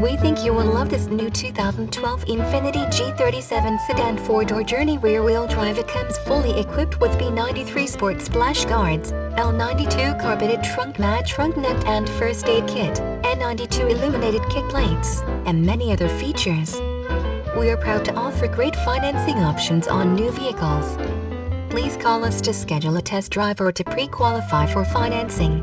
We think you will love this new 2012 Infiniti G37 sedan 4-door journey rear-wheel drive. It comes fully equipped with B93 Sport splash guards, L92 carpeted trunk mat trunk Net, and first aid kit, N92 illuminated kick plates, and many other features. We are proud to offer great financing options on new vehicles. Please call us to schedule a test drive or to pre-qualify for financing.